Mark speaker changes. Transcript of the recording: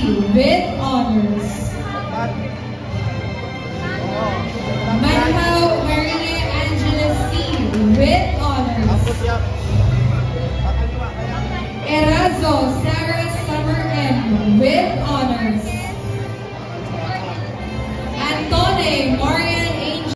Speaker 1: with honors. Manhao Marina Angeles C with honors.